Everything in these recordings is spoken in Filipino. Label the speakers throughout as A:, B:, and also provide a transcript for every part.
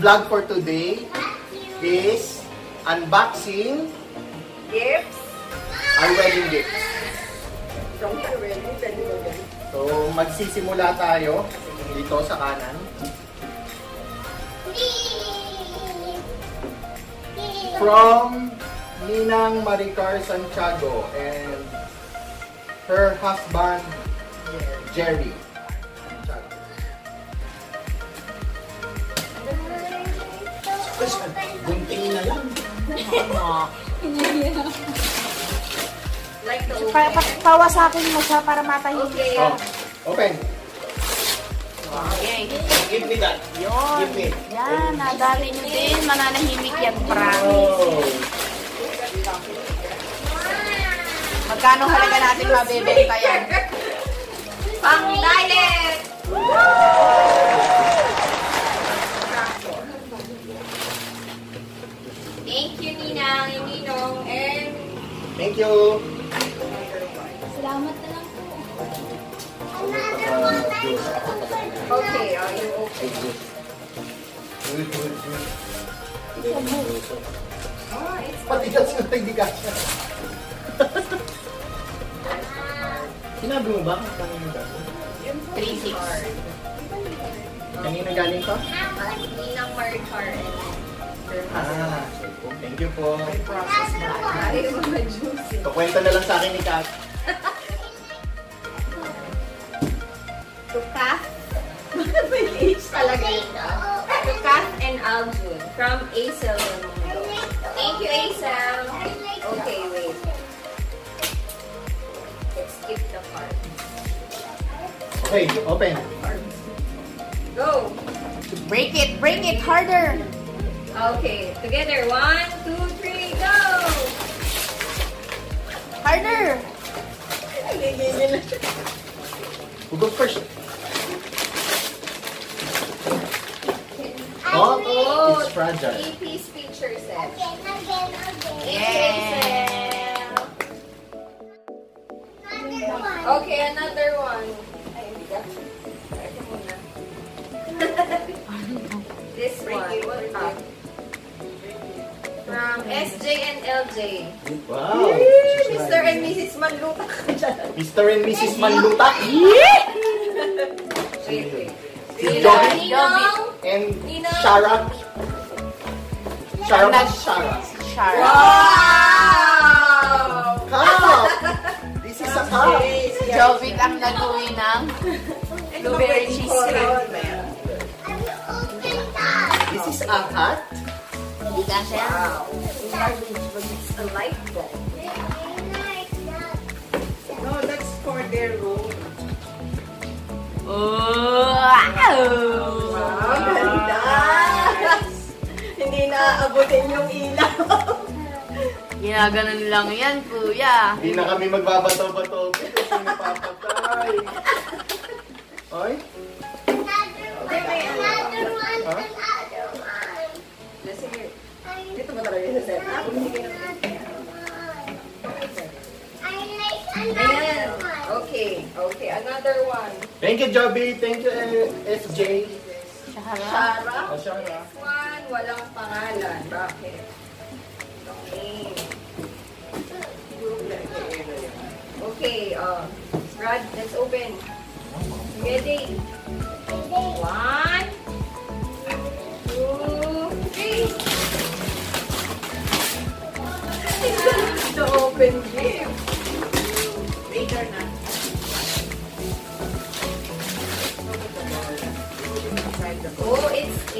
A: vlog for today is unboxing
B: Gifts.
A: our wedding gift.
B: From your wedding. Pwede ba yan?
A: So, magsisimula tayo dito sa kanan. From Ninang Maricar Santiago and her husband, Jerry.
B: Like the
C: Pa
B: open.
C: pa pawasakin mo siya para matahimik
B: Okay.
C: siya.
A: Oh, open.
C: Okay.
A: Give me that.
C: Yun.
A: Give me.
C: Yan, nadali nyo din. Mananahimik yan, promise.
A: Oh.
C: Magkano halaga natin mabibenta yan?
B: Pang diet. Thank you, Ninang Ninong. And
A: Thank you.
C: Salamat na lang po.
B: okay, are you okay? Oh, it's
A: Pati ka sa hindi ka siya. Sinabi mo ba kung kanino galing?
C: 3-6.
A: Kanino galing ka?
B: Ninang Maricar and
A: Ah, thank you po.
B: Ay, mga juicy.
A: Kukwento na lang sa akin ni Kat.
B: Tukas. May age talaga ito. Tukas and Aljun from Acel Ramundo. Thank you, Acel. Okay, wait. Let's skip the part.
A: Okay, open.
B: Go!
C: Break it, break it harder.
B: Okay, together. One, two, three, go!
C: Harder.
A: Who goes first? Oh,
B: Oh,
A: it's fragile.
B: three-piece picture set. Thank you,
C: Yeah.
B: Acel. Okay, another one. Ay, hindi ka. Ito muna. This one. From SJ and LJ.
A: Wow.
B: Mr. and Mrs. Manluta.
A: Mr. and Mrs. Manlutak. Si.
B: Ninong.
A: And
B: Ninang.
A: Shara. Shara Shara.
C: Shara.
B: Wow!
A: Cup! This is a cup.
C: Si Jovit ang nag-uwi ng blueberry cheesecake.
A: This is a hat.
C: Hindi ka siya.
B: Wow. It's a light bulb.
D: No, that's for their room.
C: Wow!
B: Wow, ganda! Hindi na aabutin yung ilaw.
C: Ginaganon lang yan, kuya.
A: Hindi na kami magbabato-bato. Kasi napapatay. Oy? Ha?
B: Sige. Ayan. Okay. Okay. Another one.
A: Thank you, Joby. Thank you, eh, SJ.
C: Shara.
B: Shara.
A: Oh, Shara.
B: This one, walang pangalan. Bakit? Okay. Okay. Uh, Brad, let's open. Ready? One, open gift.
D: Later na.
B: Oh, it's a...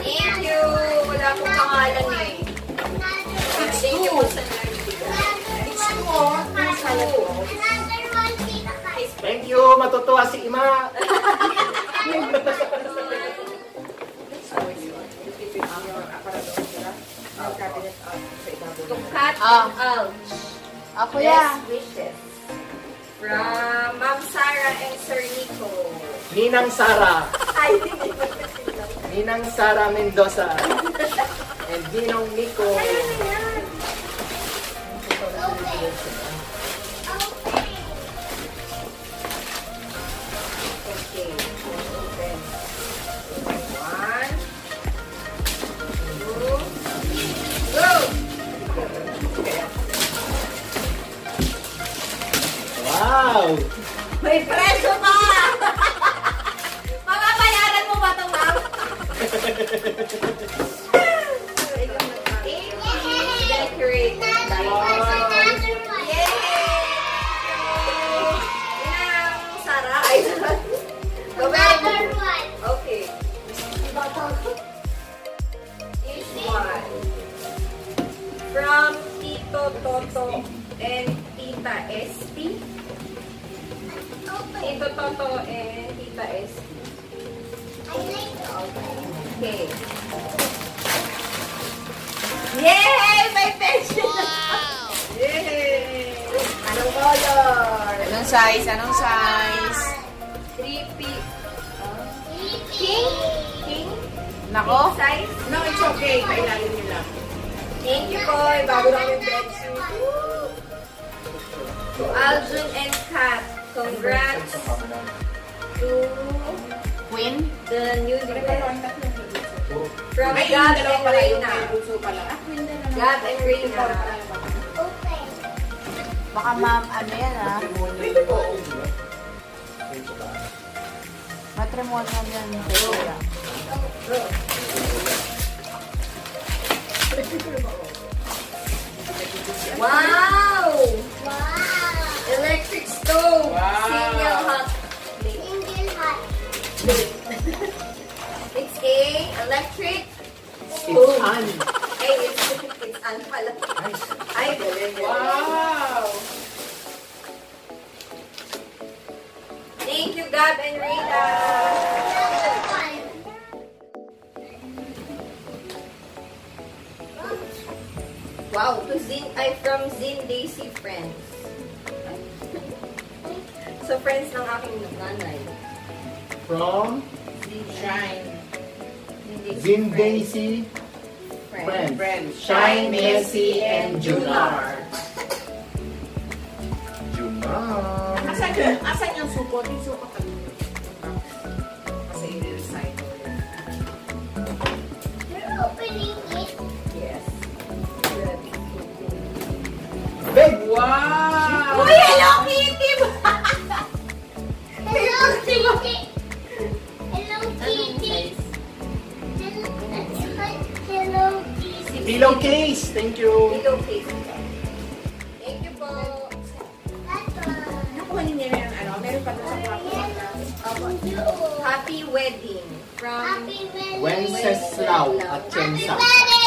B: Thank you. Wala akong pangalan eh. Thank you po sa nagbigay. It's two.
A: Thank you. Matutuwa si Ima.
B: To cut
C: Ah.
B: and out.
C: Ako ya.
B: Best wishes. From Ma'am Sarah and Sir Nico.
A: Ninang Sara.
B: Ay, hindi ko
A: Ninang Sara Mendoza. And Ninong Nico.
B: Okay,
A: Wow!
B: May preso pa! Okay. Yay! May pencil!
D: Yay!
B: Anong color?
C: Anong size? Anong size?
B: 3P. King? King?
C: Nako.
B: Size?
D: No, it's okay. Kailangan nyo lang.
B: Thank you po. Bago lang yung. Woo! To Aljun and Kat, congrats to
C: Queen?
B: the new. From
D: Ay,
B: God and
D: pala yung
B: Reina.
D: may bunso pala. Ah, hindi na.
B: God and Reina.
C: Baka ma'am, ano yan ah?
D: Pwede po.
C: Matrimonial yan. Kuya.
B: Wow! Electric stove.
D: Wow.
B: Single hot plate. It's a electric
A: On.
B: Ay, it's, it's an pala. Ay, galing.
D: Wow!
B: Thank you, Gab and Rita. Wow, to Zin, ay from Zin Daisy Friends. So, friends ng aking nanay.
A: From
D: Shine.
A: Zin Daisy
B: Friends.
A: Friends. Shine, Messi, and Junar. Junar.
D: Asan yung, asan yung suko? Yung suko kami. Kasi i-recycle yun.
B: Yes.
A: Big
D: Wow!
A: Case. Thank you.
B: Hello Kitty. Thank you po.
D: Nakuha niyo na yung ano, meron pa doon sa kwarto.
B: Happy wedding from
A: Wenceslao at Chensa.
B: Happy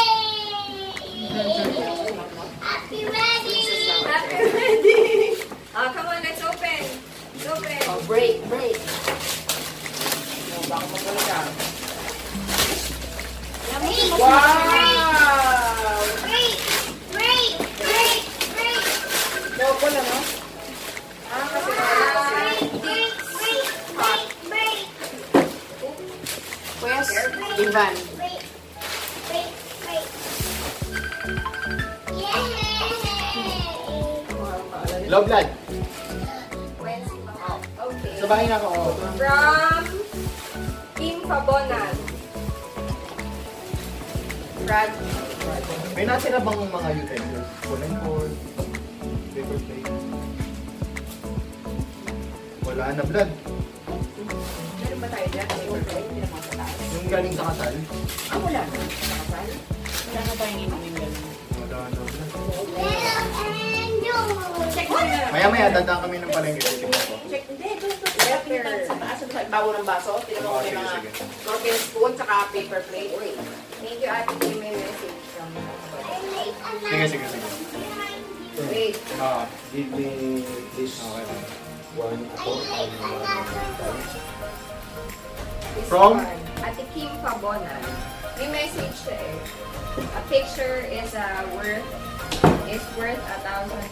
A: Low blood.
B: Okay.
A: Sa bahay na ako. oh.
B: From Kim Fabonan.
C: Brad.
A: May natira bang mga utensils? And full. Paper plate. Wala na blood.
D: meron ba tayo dyan? May order, hindi naman.
A: Yung galing sa kasal.
D: Ah, wala na. Nakasal? Check mo na.
A: Maya maya dadaan kami ng palengke. Titignan ko.
D: Check, hindi, doon, doon. Kaya pinuntan sa taas, sa bawo ng baso. Tingnan mo
A: Oo,
D: may mga broken spoon, saka paper plate. Wait.
B: Thank you, Ate Kim. May message from
A: Sige, sige, sige.
B: Wait.
A: Ah, give me this one ako. From?
B: one. Ate Kim Fabonan. May message siya eh. A picture is uh, worth is worth a thousand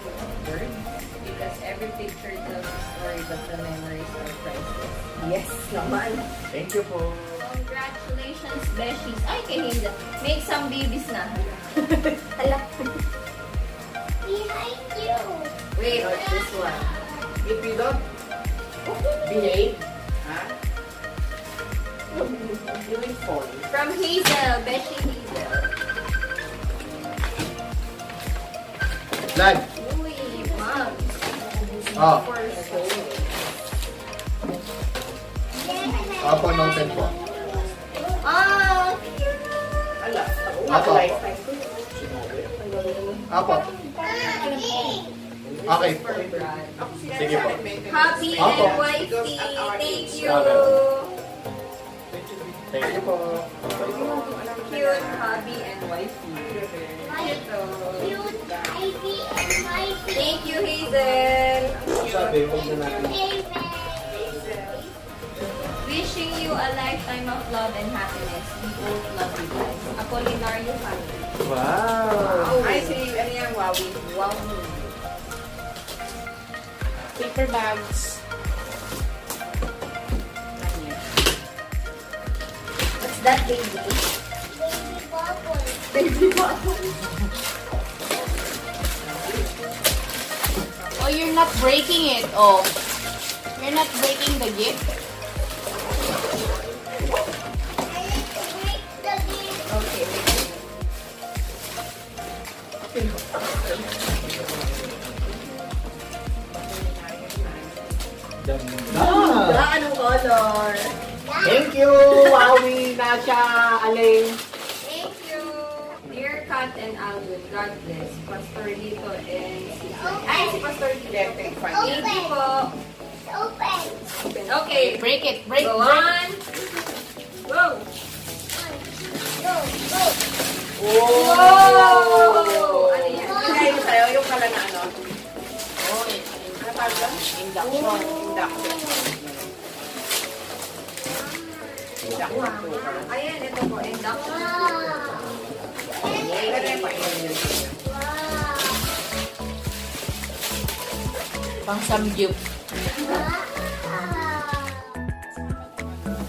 B: words because every picture tells a story but the memories are priceless. Yes naman.
A: Thank you po.
B: Congratulations, Beshies. Ay, kay Hilda. Make some babies na. Hala.
C: Behind you.
B: Wait, this one.
D: If you don't behave,
B: From Hazel, Beshi Hazel.
A: Lan.
B: Uy, mom.
A: Oh.
B: For soul.
A: Apo, mountain po.
B: Ah,
D: Ala,
A: Apo,
D: ako
A: apo.
D: lifetime ko.
A: Apo. Okay Sige po.
B: happy
A: Apo.
B: Thank you.
A: Thank you,
B: Hazel.
A: Sabi, huwag na natin.
C: Amen.
B: Wishing you a lifetime of love and happiness. We both love you guys. Apolinario family.
A: Wow.
D: Ay, si, ano yan, Wawi.
B: Wow.
D: Paper bags.
B: What's that, baby?
C: Baby bubble.
B: Baby bottle.
C: You're not breaking it. Oh. You're not breaking the gift. I like to break the gift.
B: Okay, wait.
A: Ganda.
D: Ah, anong color?
A: Thank you, Wawi, Nasha, Aling.
B: God bless. Pastor Lito and si... Ay, si Pastor Lito.
D: Electric fan.
B: Thank you po.
C: Open.
B: Okay.
C: Break it. Break,
B: Go
C: break.
B: on. Go.
C: Go, go.
B: Whoa! Ano yan?
D: Kaya yung pala na ano.
C: Oh,
D: Ano tawag doon?
C: induction.
D: Induction. Induction.
B: Ayan, ito po. Induction. Pang samgyup.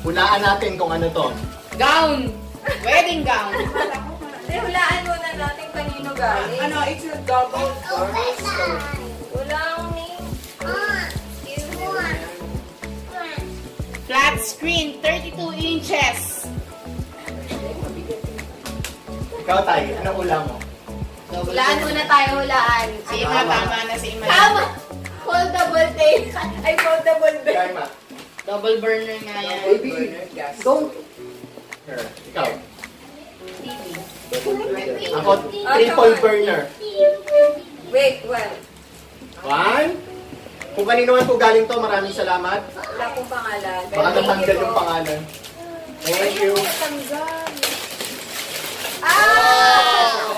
A: Hulaan natin kung ano to.
D: Gown! Wedding gown!
B: Hindi, hulaan muna natin kanino galing.
D: ano, it's a double
C: Open
D: doors.
C: na.
B: Wala akong
A: Ikaw tayo, ano hula mo?
B: Hulaan muna tayo, hulaan.
D: Si? Ima, tama na si Ima.
B: Tama! Foldable tape. Ay, foldable tape.
A: Kaya.
D: Double burner nga yan.
A: Baby,
D: burner gas.
A: Don't. Here, ikaw.
B: TV.
A: Ako, triple burner.
B: Wait, well.
A: One. Kung kanino man po galing to, maraming salamat.
B: Wala akong pangalan.
A: Baka natanggal yung pangalan. Thank you.
B: Ah!
D: Yung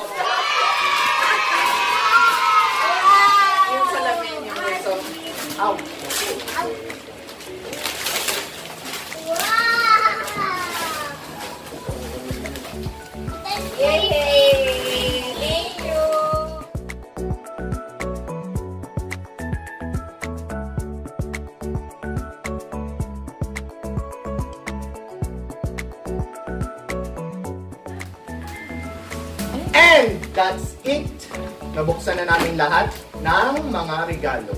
A: that's it. Nabuksan na namin lahat ng mga regalo.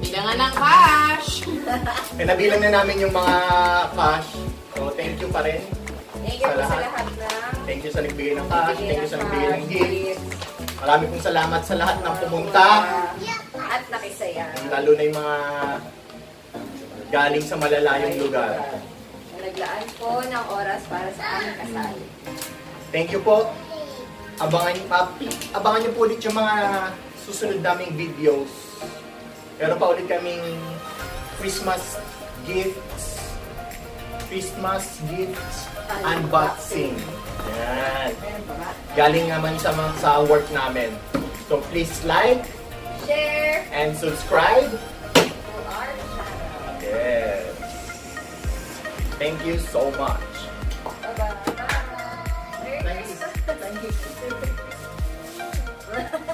C: Bilangan ng cash.
A: E nabilang na namin yung mga cash. So thank you pa rin.
B: Thank you
A: Sa
B: po sa
A: lahat.
B: lahat ng
A: Thank you sa nagbigay ng cash. Thank you sa nagbigay ng
B: gifts,
A: Marami pong salamat sa lahat ng pumunta.
B: At nakisaya.
A: Lalo na yung mga galing sa malalayong lugar.
B: Na Naglaan po ng oras para sa aming kasal.
A: Thank you po. Abangan, uh, abangan niyo po ulit yung mga susunod naming videos. Meron pa ulit kaming Christmas gifts. Christmas gifts unboxing. Yan. Galing naman sa, mga, sa work namin. So please like
B: Share
A: and subscribe.
B: to our channel.
A: Yes. Thank you so much.
B: Bye-bye.
A: Thank you. Thank you. Yeah.